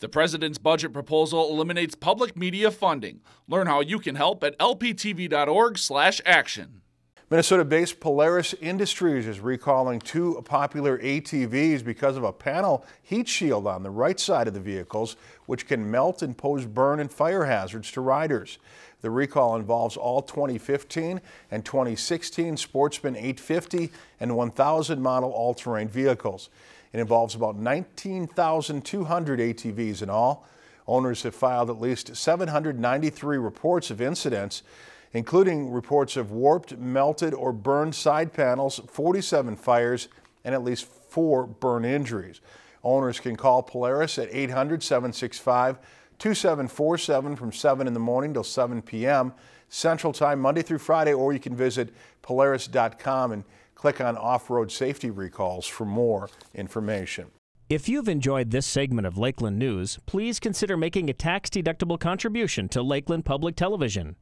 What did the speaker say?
The president's budget proposal eliminates public media funding. Learn how you can help at lptv.org/action. Minnesota-based Polaris Industries is recalling two popular ATVs because of a panel heat shield on the right side of the vehicles, which can melt and pose burn and fire hazards to riders. The recall involves all 2015 and 2016 Sportsman 850 and 1000 model all-terrain vehicles. It involves about 19,200 ATVs in all. Owners have filed at least 793 reports of incidents including reports of warped, melted, or burned side panels, 47 fires, and at least four burn injuries. Owners can call Polaris at 800 765 2747 from 7 in the morning till 7 p.m. Central Time, Monday through Friday, or you can visit Polaris.com and click on off road safety recalls for more information. If you've enjoyed this segment of Lakeland News, please consider making a tax deductible contribution to Lakeland Public Television.